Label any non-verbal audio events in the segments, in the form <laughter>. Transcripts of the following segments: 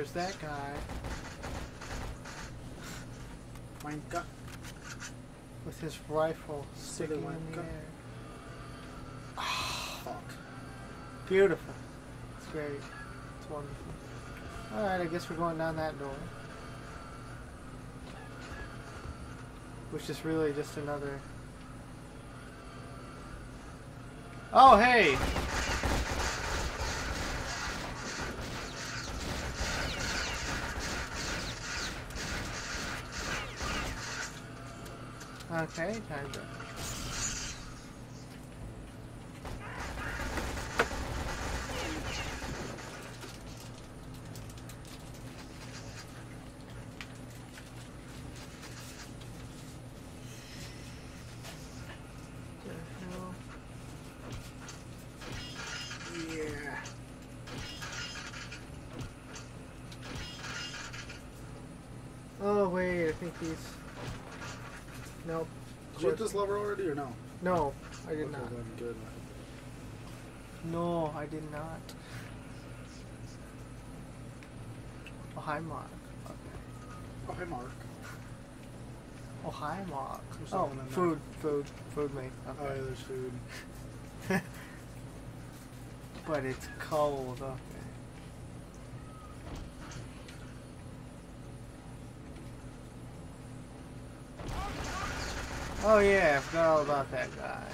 there's that guy Mein Gott. with his rifle sticking in the God. air. Ah, fuck. Beautiful. It's great. It's wonderful. Alright, I guess we're going down that door. Which is really just another... Oh, hey! Okay, time to... the hell? Yeah. Oh wait, I think he's. Nope. Did you hit this lever already or no? No, I did okay, not. then good. No, I did not. Oh hi, Mark. Okay. Oh, hey, Mark. Oh hi, Mark. Oh, someone in there. food, food, food me. Oh, Okay. yeah, there's food. <laughs> but it's cold. Okay. Oh yeah, I forgot all about that guy.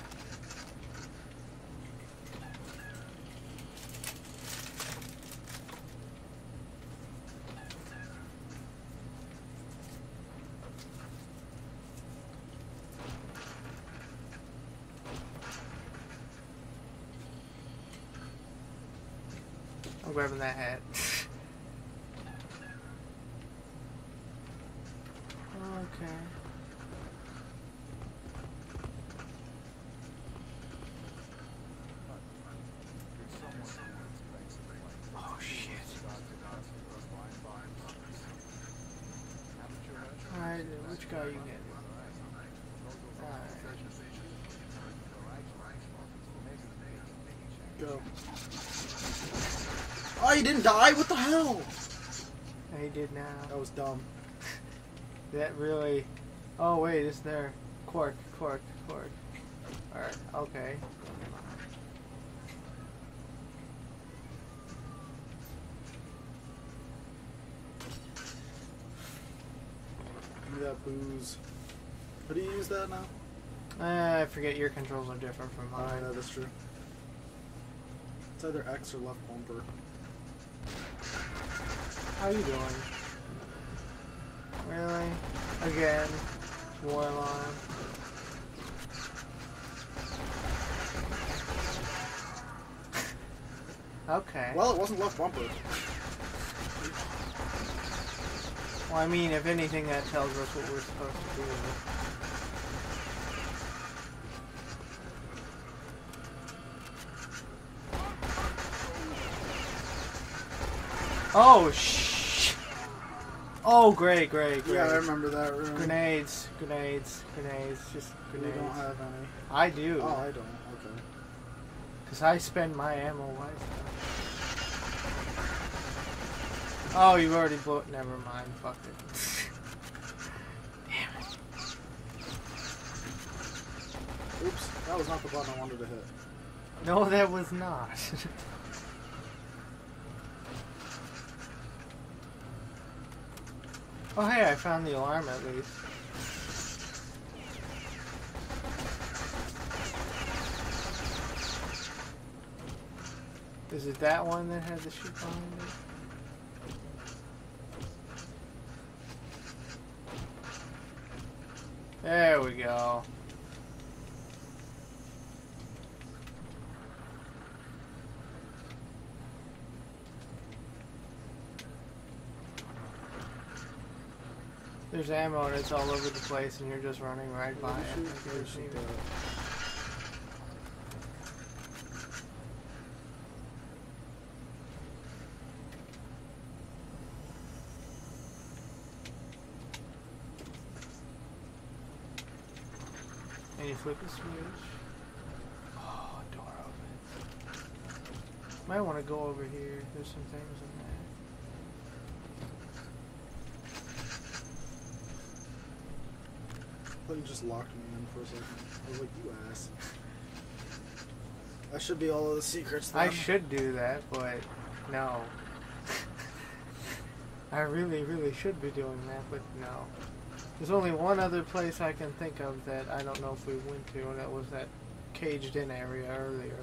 I'm grabbing that hat. <laughs> okay. Oh shit. Alright, then which guy are you? Alright. Go. Oh, he didn't die? What the hell? He did now. That was dumb. <laughs> That really. Oh wait, it's there. Quark, quark, quark. Alright, okay. Me that booze. How do you use that now? Uh, I forget your controls are different from Oh, mine. yeah, that's true. It's either X or left bumper. How you doing? Really? Again? War alarm. <laughs> okay. Well, it wasn't left bumper. Well, I mean, if anything, that tells us what we're supposed to do. Oh, sh! Oh, great, great, great. Yeah, I remember that room. Grenades, grenades, grenades, just grenades. don't have any. I do. Oh, I don't. Okay. Because I spend my ammo wisely. Oh, you've already blew it. Never mind. Fuck it. Damn it. Oops, that was not the button I wanted to hit. No, that was not. <laughs> oh, hey, I found the alarm at least. Is it that one that has the shit behind it? There we go. There's ammo and it's all over the place and you're just running right by it. Can you flip the switch? Oh, door open. Might want to go over here. There's some things in there. I thought you just locked me in for a second. I was like, you ass. I should be all of the secrets. Then. I should do that, but no. <laughs> I really, really should be doing that, but no. There's only one other place I can think of that I don't know if we went to, and that was that caged in area earlier.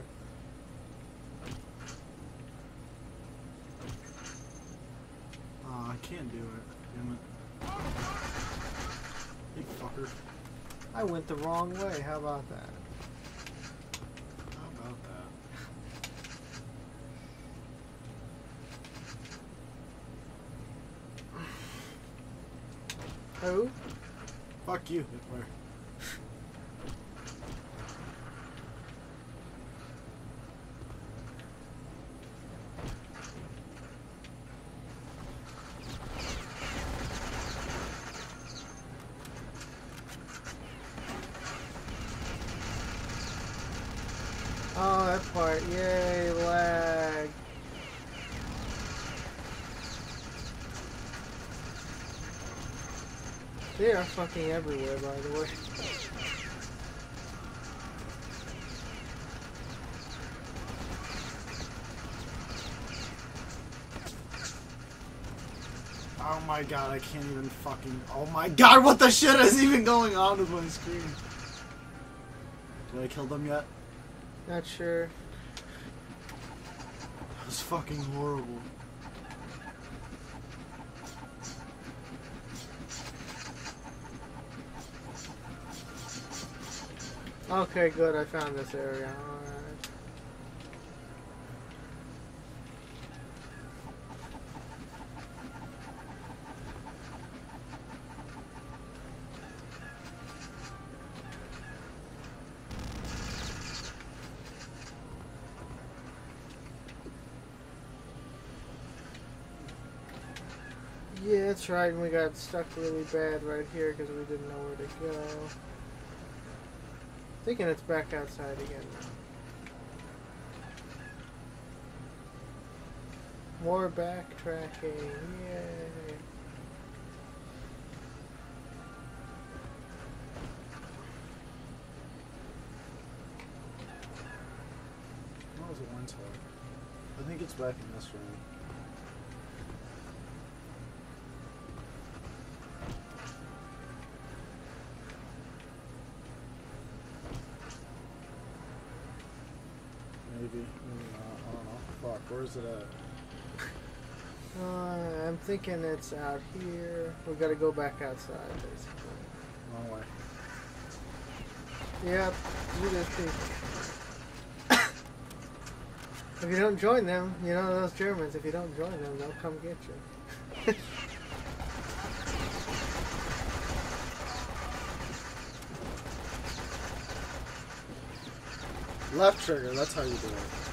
Aw, I can't do it. Damn it. You fucker. I went the wrong way. How about that? How about that? Who? Fuck you. Oh, that part. Yay, lag. They are fucking everywhere, by the way. Oh my god, I can't even fucking. Oh my god, what the shit is even going on with my screen? Did I kill them yet? Not sure. That was fucking horrible. Okay, good. I found this area. Yeah, that's right. And we got stuck really bad right here because we didn't know where to go. Thinking it's back outside again now. More backtracking, yay. Was the one talk? I think it's back in this room. I don't know. Fuck, where's it at? Uh, I'm thinking it's out here. We gotta go back outside, basically. Wrong way. Yep, you this people. if you don't join them, you know those Germans, if you don't join them, they'll come get you. Left trigger, that's how you do it.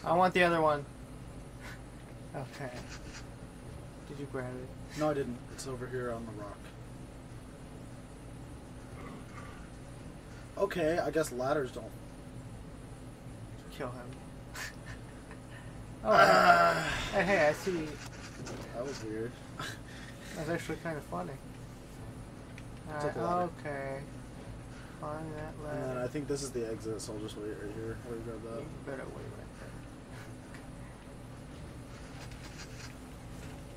Fuck. I want the other one. Okay. Did you grab it? No, I didn't. It's over here on the rock. Okay, I guess ladders don't. Kill him. <laughs> oh, Ah, hey, hey, I see. that was weird. That's actually kind of funny. Took Alright, a ladder. okay. Find that ladder. And. I think this is the exit, so I'll just wait right here. You grab that? You better wait right there.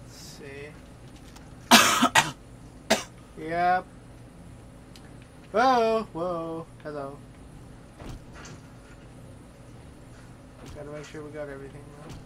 Let's see. <coughs> yep. Whoa, whoa, hello. Gotta make sure we got everything right.